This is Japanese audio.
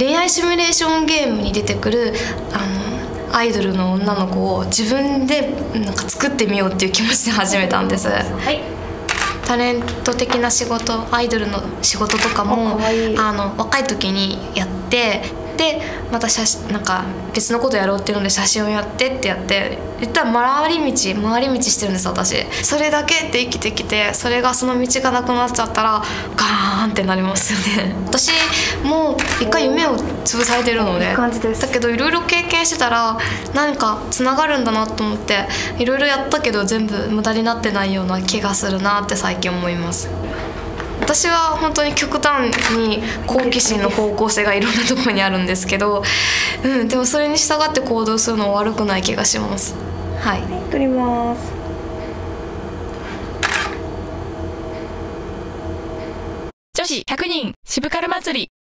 恋愛シミュレーションゲームに出てくるあのアイドルの女の子を自分でなんか作ってみようっていう気持ちで始めたんです。はい。タレント的な仕事アイドルの仕事とかもあの若い時にやってでまた写真なんか別のことやろうっていうので写真をやってってやって言ったら回り道回り道してるんです私。それだけで生きてきてそれがその道がなくなっちゃったらガーンってなりますよね。私もう一回夢を潰されてるのでいい感じです。だけどいろいろ経験してたら何かつながるんだなと思っていろいろやったけど全部無駄になってないような気がするなって最近思います私は本当に極端に好奇心の方向性がいろんなところにあるんですけど、うん、でもそれに従って行動するのは悪くない気がします。はい。取ります。女子100人渋カル祭り